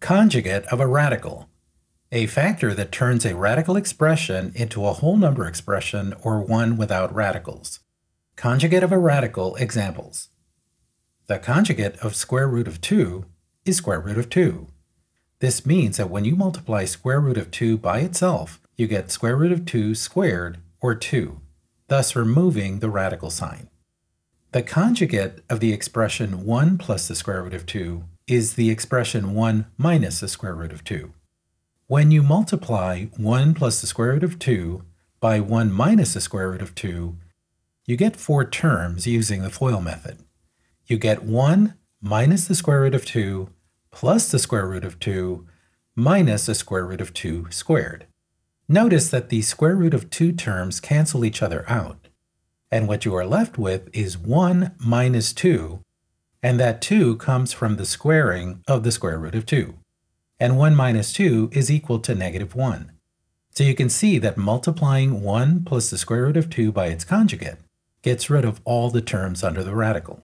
Conjugate of a radical. A factor that turns a radical expression into a whole number expression or one without radicals. Conjugate of a radical examples. The conjugate of square root of 2 is square root of 2. This means that when you multiply square root of 2 by itself, you get square root of 2 squared, or 2, thus removing the radical sign. The conjugate of the expression 1 plus the square root of 2 is the expression 1 minus the square root of 2. When you multiply 1 plus the square root of 2 by 1 minus the square root of 2, you get four terms using the FOIL method. You get 1 minus the square root of 2 plus the square root of 2 minus the square root of 2 squared. Notice that the square root of 2 terms cancel each other out, and what you are left with is 1 minus 2 and that 2 comes from the squaring of the square root of 2. And 1 minus 2 is equal to negative 1. So you can see that multiplying 1 plus the square root of 2 by its conjugate gets rid of all the terms under the radical.